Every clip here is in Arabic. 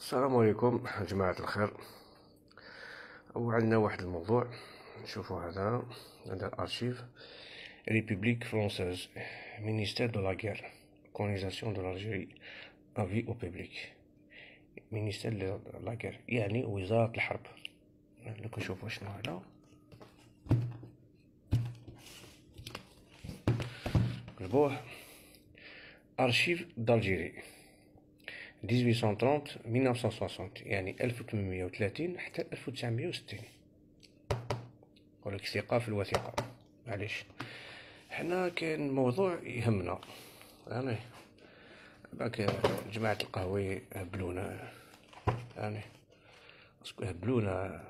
السلام عليكم جماعة الخير. وعندنا واحد الموضوع نشوفوا هذا هذا الأرشيف. République française ministère de la guerre colonisation de l'Algérie avis au public ministère de la guerre يعني وزارة الحرب. لو نشوفوا شنو هذا. كتبوه archives d'Algérie 1830 1960 يعني 1830 حتى 1960 يقولك ثقة في الوثيقة. معليش. حنا كاين موضوع يهمنا. يعني باك جماعة القهوي هبلونا. يعني est-ce que هبلونا.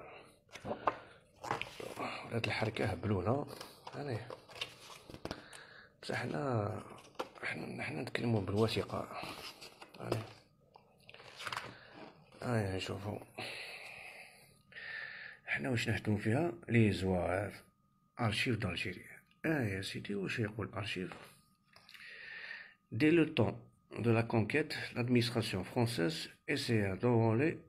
ولاد الحركة هبلونا. يعني بصح حنا حنا نتكلمو بالوثيقة. يعني هاي نشوفو حنا واش نخدمو فيها لي زوار ارشيف دالجيري اه يا سيدي واش يقول ارشيف Dès le temps de la conquête, l'administration française essaya d'enrôler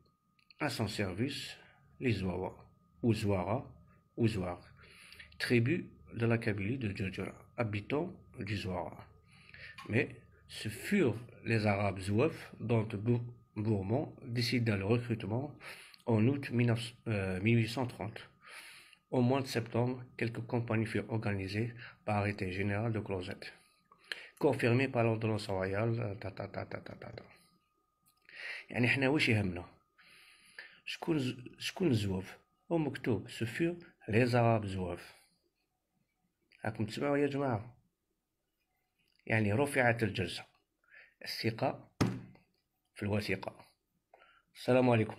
à son service les Zouawa, ou Zouara, ou Zouar, tribu de la Kabylie de Djodjora, habitants du Zouara. Mais ce furent les Arabes Zouaf dont Bourmont décida le recrutement en août 1830. Euh, Au mois de septembre, quelques compagnies furent organisées par arrêté général de Closette, confirmé par l'ordonnance royale. Ta ta ta ta ta ta ta. يعني احنا واش يهمنا شكون شكون زواف هو مكتوب سفير لي زاراب زواف راكم تسمعوا يا جماعه يعني رفعت الجلسه الثقه في الوثيقة. السلام عليكم.